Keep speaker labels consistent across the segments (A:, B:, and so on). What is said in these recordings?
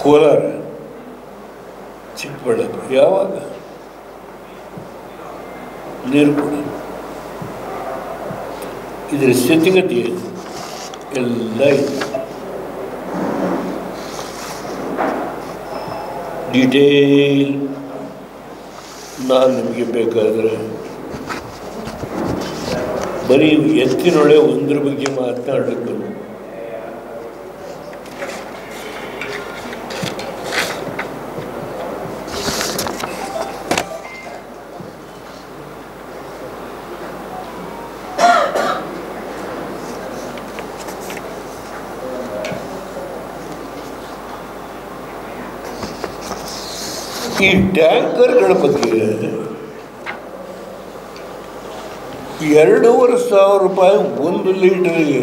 A: ಕೋಲಾರ ಚಿಕ್ಕಬಳ್ಳಾಪುರ ಯಾವಾಗ ನೀರು ಕೂಡ ಇದರ ಸ್ಥಿತಿಗತಿ ಎಲ್ಲ ಇದೆ ಡೀಟೇಲ್ ನಾನು ನಿಮಗೆ ಬೇಕಾದರೆ ಬರೀ ಎತ್ತಿನೊಳೆ ಒಂದ್ರ ಬಗ್ಗೆ ಮಾತನಾಡಬೇಕು ಈ ಟ್ಯಾಂಕರ್ಗಳ ಬಗ್ಗೆ ಎರಡೂವರೆ ಸಾವಿರ ರೂಪಾಯಿ ಒಂದು ಲೀಟರ್ಗೆ.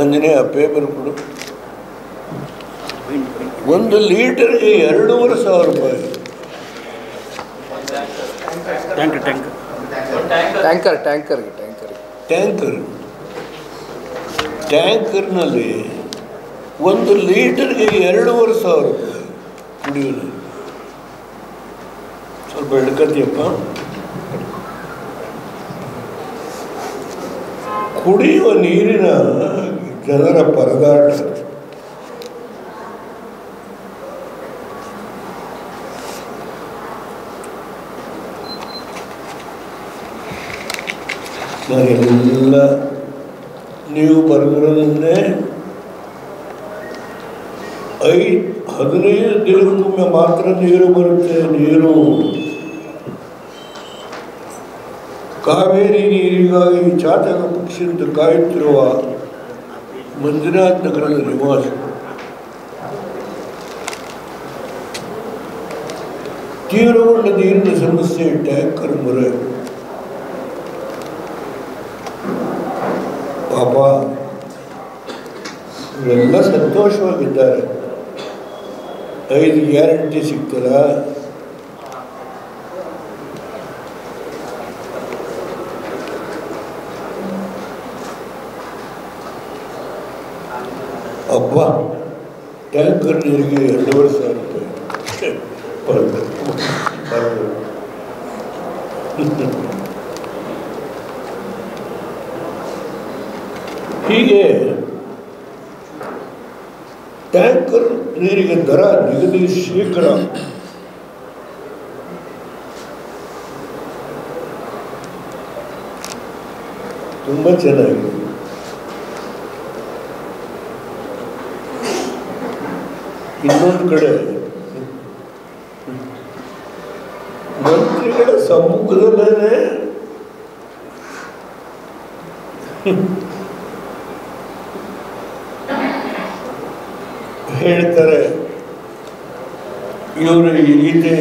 A: ಅಂಜನೇಯ ಪೇಪರ್ ಕೊಡು. ಒಂದು ಲೀಟರ್ಗೆ ಎರಡೂವರೆ ಸಾವಿರ ರೂಪಾಯಿ.
B: ಟ್ಯಾಂಕರ್ ಟ್ಯಾಂಕರ್
C: ಟ್ಯಾಂಕರ್ ಟ್ಯಾಂಕರ್ಗೆ ಟ್ಯಾಂಕರ್
A: ಟ್ಯಾಂಕರ್ ಟ್ಯಾಂಕರ್ನಲ್ಲಿ ಒಂದು ಲೀಟರ್ಗೆ ಎರಡೂವರೆ ಸಾವಿರ ರೂಪಾಯಿ ಕುಡಿಯುವ ಸ್ವಲ್ಪ ಹಿಡ್ಕತಿಯಪ್ಪ ಕುಡಿಯುವ ನೀರಿನ ಜನರ ಪರದಾಟ. ನಾನೆಲ್ಲ ನೀವು ಬರೆದಿರೋದನ್ನೇ ಐ ಹದಿನೈದು ದಿನಕ್ಕೊಮ್ಮೆ ಮಾತ್ರ ನೀರು ಬರುತ್ತೆ ನೀರು ಕಾವೇರಿ ನೀರಿಗಾಗಿ ಚಾತಕ ಪಕ್ಷಿಯಿಂದ ಕಾಯುತ್ತಿರುವ ಮಂಜುನಾಥ್ ನಗರದ ನಿವಾಸ ತೀವ್ರಗೊಂಡ ನೀರಿನ ಸಮಸ್ಯೆ ಟ್ಯಾಂಕರ್ ಮೊರೆ ಪಾಪ ಇವರೆಲ್ಲ ಸಂತೋಷವಾಗಿದ್ದಾರೆ ಐದು ಗ್ಯಾರಂಟಿ ಸಿಗ್ತದ ಹಬ್ಬ ಟ್ಯಾಂಕರ್ ನೀರಿಗೆ ಎರಡೂವರೆ ಸಾವಿರ ರೂಪಾಯಿ ಹೀಗೆ ಟ್ಯಾಂಕರ್ ನೀರಿಗೆ ದರ ನಿಗದಿ ಶೇಕಡ ತುಂಬ ಚೆನ್ನಾಗಿದೆ ಇನ್ನೊಂದು ಕಡೆ ಮಂತ್ರಿಗಳ ಸಮ್ಮುಖದಲ್ಲೇ ಹೇಳ್ತಾರೆ. ಇವರು ಈ ರೀತಿ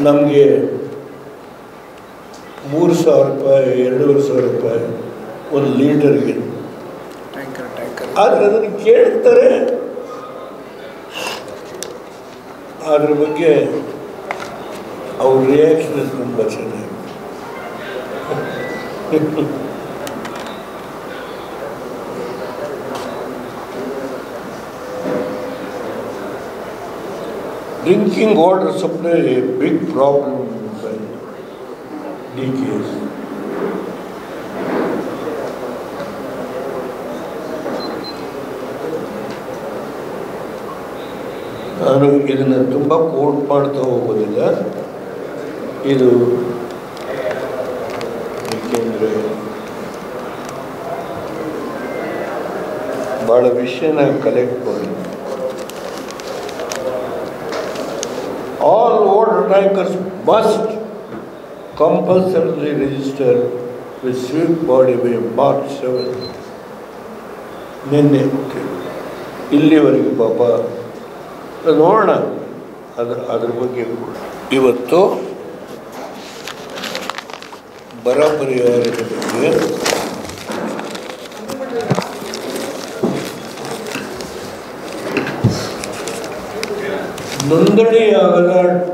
A: ನಮಗೆ ಮೂರು ಸಾವಿರ ರೂಪಾಯಿ ಎರಡೂವರೆ ಸಾವಿರ ರೂಪಾಯಿ ಒಂದು
C: ಟ್ಯಾಂಕರ್
A: ಆದರೆ ಅದನ್ನು ಕೇಳ್ತಾರೆ. ಅದ್ರ ಬಗ್ಗೆ ಅವ್ರ ರಿಯಾಕ್ಷನ್ ತುಂಬ ಚೆನ್ನಾಗಿ. Drinking water supply a big D K S ನಾನು ಇದನ್ನು ತುಂಬ ಕೋಟ್ ಮಾಡ್ತಾ ಹೋಗೋದಿಲ್ಲ. ಇದು ಏಕೆಂದರೆ ಭಾಳ ವಿಷಯನ ಕಲೆಕ್ಟ್ ಮಾಡಿ. All must compulsorily must with sweep body by March seven ನಿನ್ನೆ. ಇಲ್ಲಿವರೆಗೆ ಪಾಪ. ನೋಡೋಣ. ಅದ್ರ ಅದ್ರ ಬಗ್ಗೆ ಕೂಡ. ಇವತ್ತು ಬರ ಪರಿಹಾರದ ಬಗ್ಗೆ ನೋಂದಣಿಯಾಗದ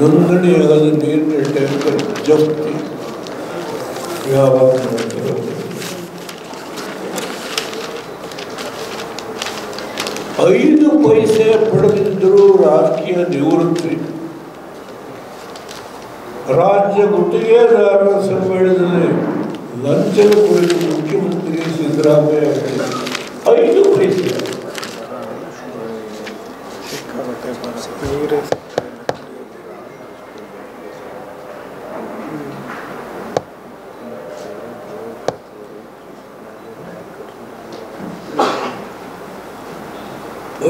A: ನೋಂದಣಿಯಾಗದ ನೀರಿನ ಟ್ಯಾಂಕರ್ ಜಪ್ತಿ ಯಾವಾಗ ಮಾಡ್ತಾರೆ? ಐದು ಪೈಸೆ ಪಡೆದಿದ್ದರೂ ರಾಜಕೀಯ ನಿವೃತ್ತಿ ರಾಜ್ಯ ಗುತ್ತಿಗೆದಾರರ ಸಮ್ಮೇಳನದಲ್ಲಿ ಲಂಚದ ಕುರಿತು ಮುಖ್ಯಮಂತ್ರಿ ಸಿದ್ದರಾಮಯ್ಯ. ಐದು ಪೈಸೆ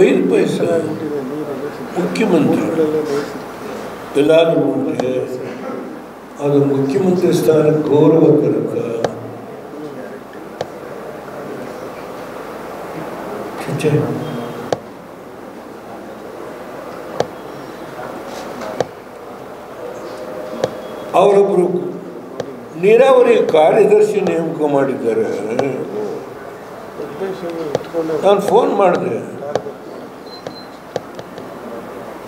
A: ಐದು ಪೈಸೆ. ಮುಖ್ಯಮಂತ್ರಿ. ಎಲ್ಲಾದ್ರೂ ಅದು ಮುಖ್ಯಮಂತ್ರಿ ಸ್ಥಾನ ಗೌರವ ತನಕ. ಅವರೊಬ್ಬರು ನೀರಾವರಿ ಕಾರ್ಯದರ್ಶಿ ನೇಮಕ ಮಾಡಿದ್ದಾರೆ. ನಾನು ಫೋನ್ ಮಾಡಿದೆ.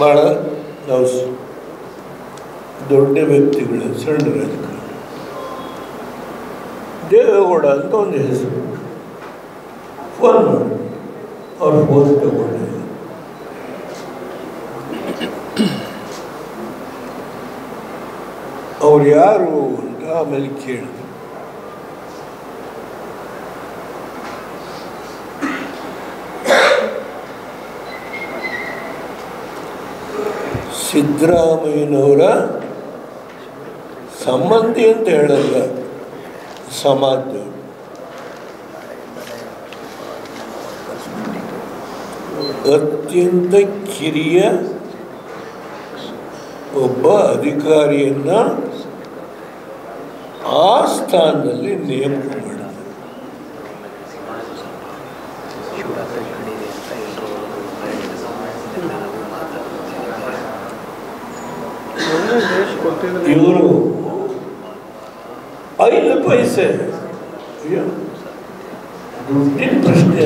A: ಭಾಳ ನಾವು ಸ್- ದೊಡ್ಡ ವ್ಯಕ್ತಿಗಳು ಸಣ್ಣ ರಾಜಕಾರಣಿ ದೇವೇಗೌಡ ಅಂತ ಒಂದು ಹೆಸರು ಫೋನ್ ಮಾಡಿ ಅವ್ರು ಫೋನ್ ತಗೊಂಡಿಲ್ಲ ಅವ್ರು ಯಾರು ಅಂತ ಆಮೇಲೆ ಕೇಳಿದ್ರು ಸಿದ್ದರಾಮಯ್ಯನವರ ಸಂಬಂಧಿ ಅಂತ ಹೇಳಲ್ಲ. ಸಮಾಜದವರು ಅತ್ಯಂತ ಕಿರಿಯ ಒಬ್ಬ ಅಧಿಕಾರಿಯನ್ನ ಆ ಸ್ಥಾನದಲ್ಲಿ ನೇಮಕ ಮಾಡಿದ್ರು.
C: ಒಳ್ಳೆ ದೇಶ ಕೊಟ್ಟಿದ್ರೆ
A: ಇವರು ಐದು ಪೈಸೆ ಅಯ್ಯೋ, ದುಡ್ಡಿನ ಪ್ರಶ್ನೆ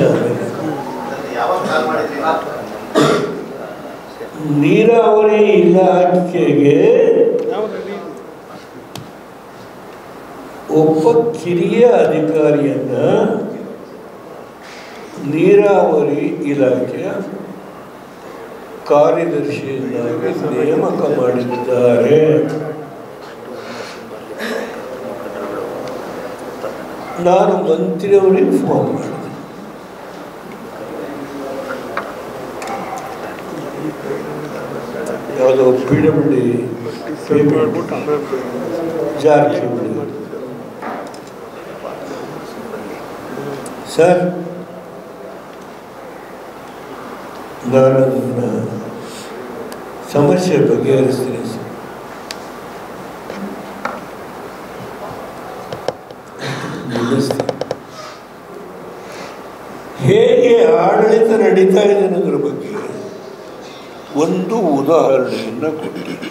A: ಆಮೇಲೆ ನೀರಾವರಿ ಇಲಾಖೆಗೆ
C: ನಾವು ರೆಡಿ
A: ಒಬ್ಬ ಕಿರಿಯ ಅಧಿಕಾರಿಯನ್ನ ನೀರಾವರಿ ಇಲಾಖೆಯ ಕಾರ್ಯದರ್ಶಿಯನ್ನಾಗಿ ನೇಮಕ ಮಾಡಿದ್ದಾರೆ. ನಾನು ಮಂತ್ರಿಯವರಿಗೆ ಫೋನ್ ಮಾಡಿದೆ. ಯಾವುದೋ ಪಿ ಡಬ್ಲ್ಯೂ ಜಾರಕಿಹೊಳಿ ಸರ್ ನಾನು ಸಮಸ್ಯೆ ಬಗೆಹರಿಸ್ತೀನಿ. ಹೇಗೆ ಆಡಳಿತ ನಡೀತಾ ಇದೆ ಅನ್ನೋದ್ರ ಬಗ್ಗೆ ಒಂದು ಉದಾಹರಣೆಯನ್ನು ಕೊಟ್ಟಿದ್ದೀನಿ